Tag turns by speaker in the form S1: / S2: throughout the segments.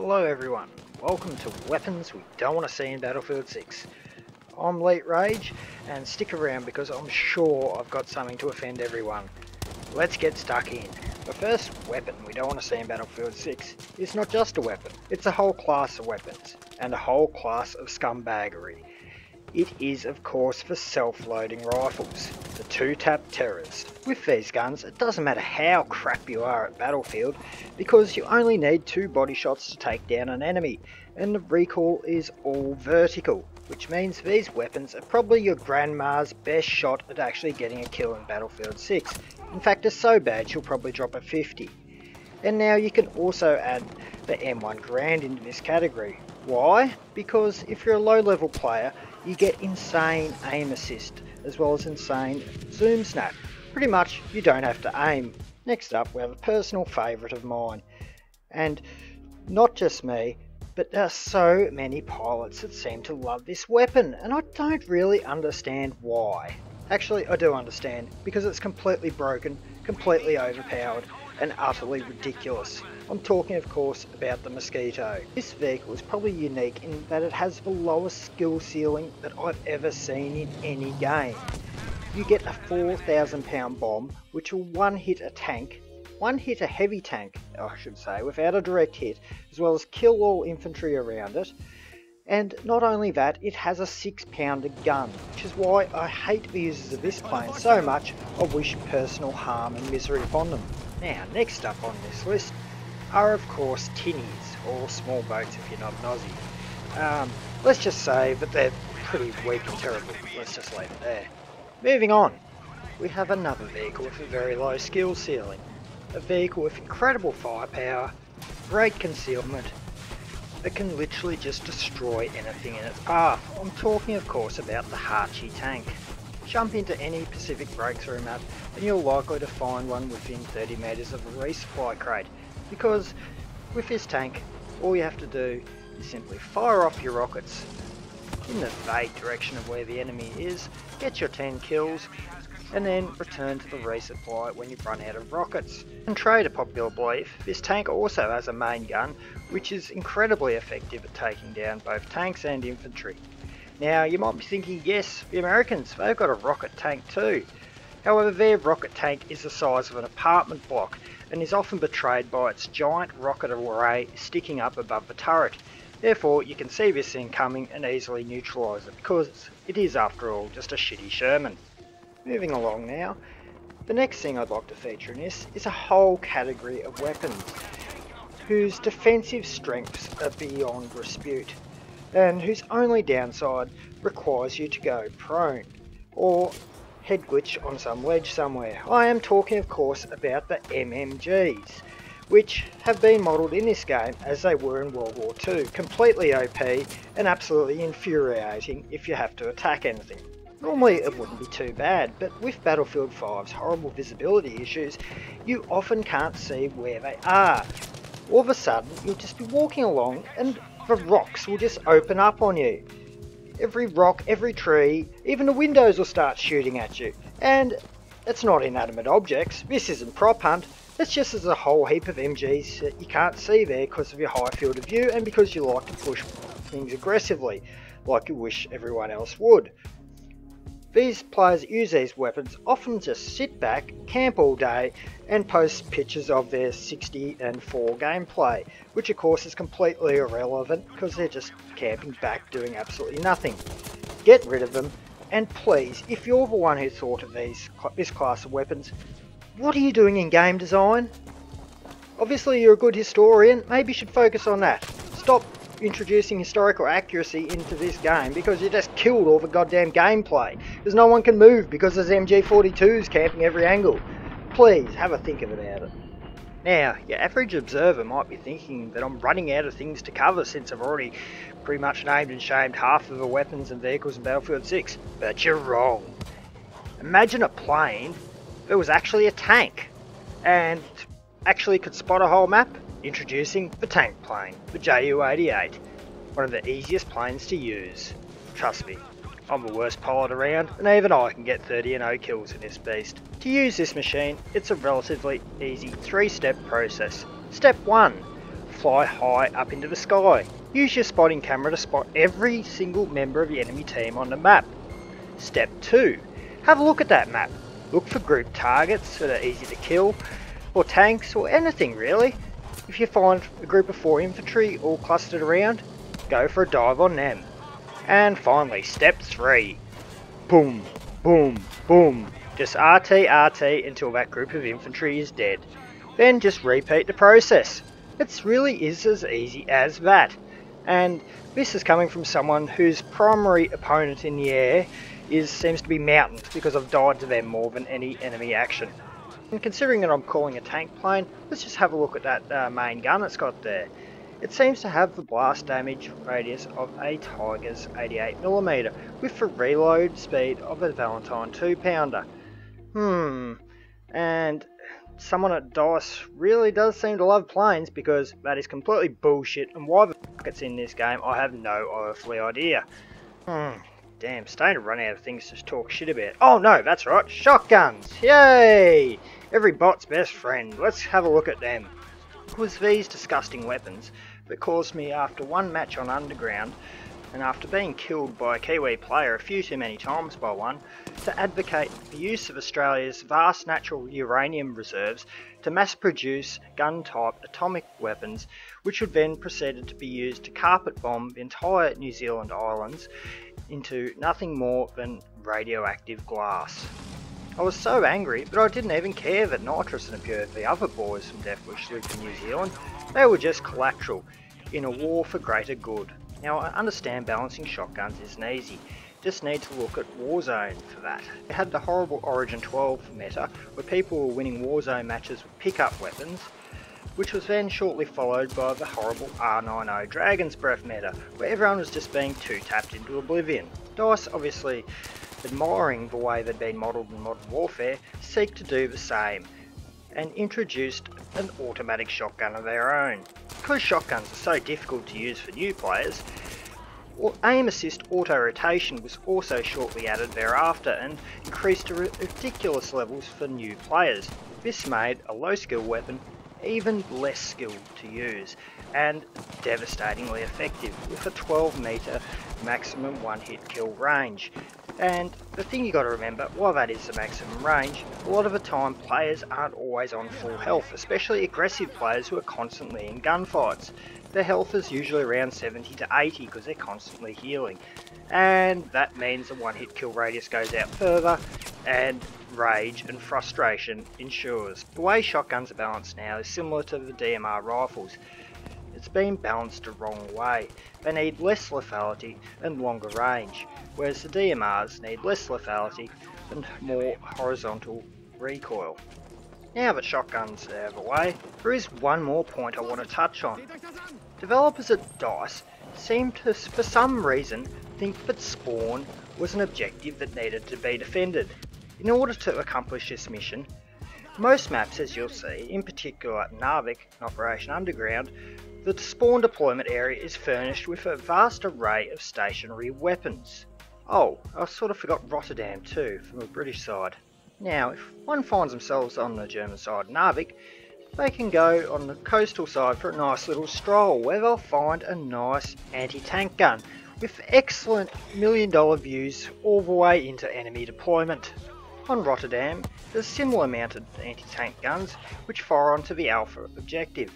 S1: Hello everyone, welcome to Weapons We Don't Want to See in Battlefield 6. I'm Leet Rage, and stick around because I'm sure I've got something to offend everyone. Let's get stuck in. The first weapon we don't want to see in Battlefield 6 is not just a weapon, it's a whole class of weapons, and a whole class of scumbaggery. It is of course for self-loading rifles, the two-tap terrors. With these guns, it doesn't matter how crap you are at Battlefield, because you only need two body shots to take down an enemy, and the recoil is all vertical, which means these weapons are probably your grandma's best shot at actually getting a kill in Battlefield 6. In fact, it's so bad she'll probably drop a 50. And now you can also add the M1 Garand into this category. Why? Because if you're a low level player, you get insane aim assist, as well as insane zoom snap. Pretty much, you don't have to aim. Next up, we have a personal favourite of mine. And not just me, but there are so many pilots that seem to love this weapon, and I don't really understand why. Actually, I do understand, because it's completely broken, completely overpowered, and utterly ridiculous. I'm talking of course about the Mosquito. This vehicle is probably unique in that it has the lowest skill ceiling that I've ever seen in any game. You get a 4,000 pound bomb which will one hit a tank, one hit a heavy tank I should say without a direct hit as well as kill all infantry around it and not only that, it has a 6 pounder gun, which is why I hate the users of this plane so much I wish personal harm and misery upon them. Now, next up on this list are of course tinnies, or small boats if you're not an Aussie. Um, let's just say that they're pretty weak and terrible, let's just leave it there. Moving on, we have another vehicle with a very low skill ceiling. A vehicle with incredible firepower, great concealment, that can literally just destroy anything in its path. I'm talking of course about the Hachi tank. Jump into any Pacific breakthrough map and you're likely to find one within 30 metres of a resupply crate because with this tank all you have to do is simply fire off your rockets in the vague direction of where the enemy is, get your 10 kills and then return to the resupply when you've run out of rockets. Contrary to popular belief, this tank also has a main gun which is incredibly effective at taking down both tanks and infantry. Now you might be thinking, yes, the Americans, they've got a rocket tank too. However, their rocket tank is the size of an apartment block and is often betrayed by its giant rocket array sticking up above the turret. Therefore, you can see this thing coming and easily neutralise it because it is, after all, just a shitty Sherman. Moving along now, the next thing I'd like to feature in this is a whole category of weapons whose defensive strengths are beyond dispute and whose only downside requires you to go prone or head glitch on some ledge somewhere. I am talking of course about the MMGs which have been modelled in this game as they were in World War II, completely OP and absolutely infuriating if you have to attack anything. Normally it wouldn't be too bad, but with Battlefield 5's horrible visibility issues, you often can't see where they are. All of a sudden, you'll just be walking along and the rocks will just open up on you. Every rock, every tree, even the windows will start shooting at you. And it's not inanimate objects, this isn't prop hunt, it's just as a whole heap of MGs that you can't see there because of your high field of view and because you like to push things aggressively, like you wish everyone else would. These players use these weapons often just sit back, camp all day, and post pictures of their 60 and 4 gameplay, which of course is completely irrelevant because they're just camping back doing absolutely nothing. Get rid of them, and please, if you're the one who thought of these this class of weapons, what are you doing in game design? Obviously you're a good historian, maybe you should focus on that. Stop introducing historical accuracy into this game because you just killed all the goddamn gameplay. Because no one can move because there's MG42s camping every angle. Please, have a think about it. Now, your average observer might be thinking that I'm running out of things to cover since I've already pretty much named and shamed half of the weapons and vehicles in Battlefield 6. But you're wrong. Imagine a plane that was actually a tank and actually could spot a whole map Introducing the tank plane, the Ju-88, one of the easiest planes to use. Trust me, I'm the worst pilot around, and even I can get 30 and 0 kills in this beast. To use this machine, it's a relatively easy three-step process. Step 1. fly high up into the sky. Use your spotting camera to spot every single member of the enemy team on the map. Step 2. Have a look at that map. Look for group targets that are easy to kill, or tanks, or anything really. If you find a group of 4 infantry all clustered around, go for a dive on them. And finally, step 3. Boom, boom, boom. Just RT, RT until that group of infantry is dead. Then just repeat the process. It really is as easy as that. And this is coming from someone whose primary opponent in the air is seems to be mountains because I've died to them more than any enemy action. And considering that I'm calling a tank plane, let's just have a look at that uh, main gun it's got there. It seems to have the blast damage radius of a Tiger's 88mm with the reload speed of a Valentine 2 pounder. Hmm, and someone at DICE really does seem to love planes because that is completely bullshit and why the fuck it's in this game I have no earthly idea. Hmm, damn, starting to run out of things to talk shit about. Oh no, that's right, shotguns! Yay! Every bot's best friend, let's have a look at them. It was these disgusting weapons that caused me after one match on Underground and after being killed by a Kiwi player a few too many times by one, to advocate the use of Australia's vast natural uranium reserves to mass produce gun type atomic weapons, which would then proceeded to be used to carpet bomb the entire New Zealand islands into nothing more than radioactive glass. I was so angry that I didn't even care that Nitrous and a few of the other boys from Deathwish lived in New Zealand. They were just collateral in a war for greater good. Now I understand balancing shotguns isn't easy, just need to look at Warzone for that. It had the horrible Origin 12 meta where people were winning Warzone matches with pickup weapons, which was then shortly followed by the horrible R90 Dragon's Breath meta, where everyone was just being two tapped into oblivion. DICE obviously admiring the way they'd been modelled in Modern Warfare, seek to do the same, and introduced an automatic shotgun of their own. Because shotguns are so difficult to use for new players, aim assist auto rotation was also shortly added thereafter and increased to ridiculous levels for new players. This made a low skill weapon even less skilled to use and devastatingly effective with a 12 meter maximum one hit kill range. And the thing you got to remember, while that is the maximum range, a lot of the time players aren't always on full health, especially aggressive players who are constantly in gunfights. Their health is usually around 70 to 80 because they're constantly healing. And that means the one hit kill radius goes out further and rage and frustration ensures. The way shotguns are balanced now is similar to the DMR rifles. It's been balanced the wrong way. They need less lethality and longer range, whereas the DMRs need less lethality and more horizontal recoil. Now that shotguns out of the way, there is one more point I want to touch on. Developers at DICE seem to, for some reason, think that Spawn was an objective that needed to be defended. In order to accomplish this mission, most maps as you'll see, in particular Narvik and Operation Underground, the spawn deployment area is furnished with a vast array of stationary weapons. Oh, I sort of forgot Rotterdam too, from the British side. Now, if one finds themselves on the German side Narvik, they can go on the coastal side for a nice little stroll where they'll find a nice anti-tank gun with excellent million dollar views all the way into enemy deployment. On Rotterdam, there's similar mounted anti-tank guns which fire onto the Alpha objective.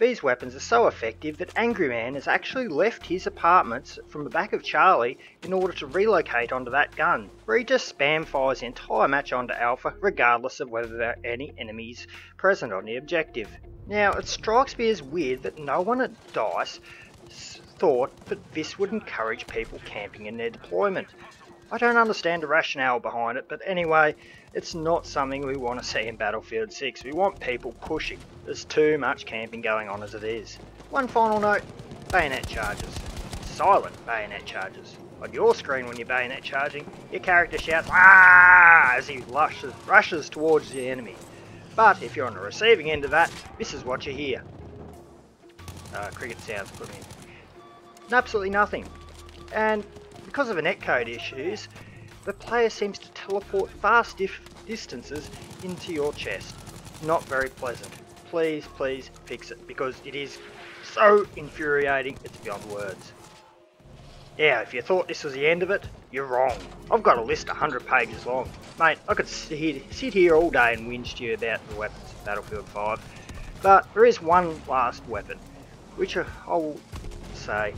S1: These weapons are so effective that Angry Man has actually left his apartments from the back of Charlie in order to relocate onto that gun, where he just spam fires the entire match onto Alpha regardless of whether there are any enemies present on the objective. Now, it strikes me as weird that no one at DICE thought that this would encourage people camping in their deployment. I don't understand the rationale behind it, but anyway, it's not something we want to see in Battlefield 6. We want people pushing. There's too much camping going on as it is. One final note, bayonet charges. Silent bayonet charges. On your screen when you're bayonet charging, your character shouts ah as he rushes, rushes towards the enemy. But if you're on the receiving end of that, this is what you hear. Uh, cricket sounds put in. Absolutely nothing. And because of the netcode issues, the player seems to teleport vast distances into your chest. Not very pleasant. please, please fix it because it is so infuriating, it's beyond words. Yeah, if you thought this was the end of it, you're wrong. I've got a list 100 pages long. Mate, I could sit, sit here all day and whinge to you about the weapons of Battlefield 5. But there is one last weapon, which I will say,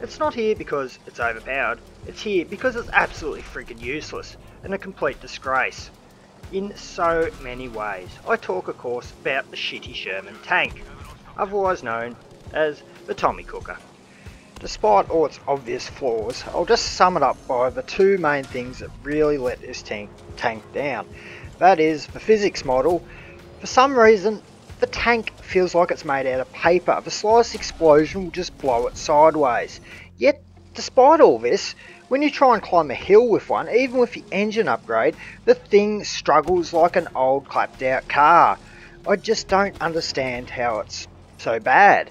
S1: it's not here because it's overpowered, it's here because it's absolutely freaking useless and a complete disgrace. In so many ways. I talk of course about the shitty Sherman tank, otherwise known as the Tommy Cooker. Despite all its obvious flaws, I'll just sum it up by the two main things that really let this tank, tank down. That is the physics model. For some reason, the tank feels like it's made out of paper. The slightest explosion will just blow it sideways. Yet, despite all this, when you try and climb a hill with one, even with the engine upgrade, the thing struggles like an old clapped out car. I just don't understand how it's so bad.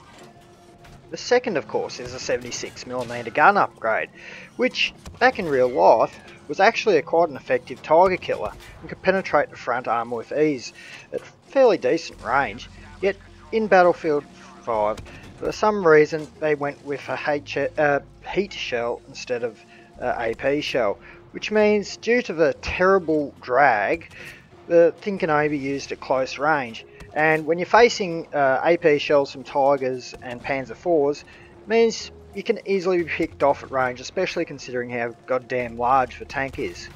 S1: The second, of course, is a 76mm gun upgrade, which, back in real life, was actually a quite an effective tiger killer and could penetrate the front armour with ease at fairly decent range, yet in Battlefield 5, for some reason they went with a uh, heat shell instead of uh, AP shell, which means due to the terrible drag, the thing can only be used at close range. And when you're facing uh, AP shells from Tigers and Panzer IVs, means you can easily be picked off at range, especially considering how goddamn large the tank is.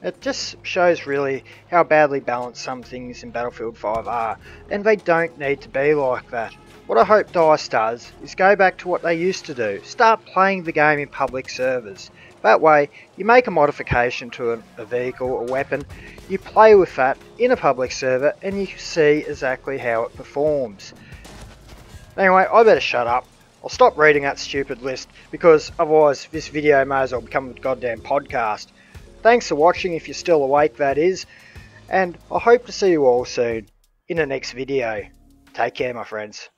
S1: It just shows really how badly balanced some things in Battlefield 5 are, and they don't need to be like that. What I hope DICE does is go back to what they used to do, start playing the game in public servers. That way, you make a modification to a, vehicle or weapon, you play with that in a public server, and you see exactly how it performs. Anyway, I better shut up. I'll stop reading that stupid list, because otherwise this video may as well become a goddamn podcast. Thanks for watching if you're still awake that is, and I hope to see you all soon in the next video. Take care my friends.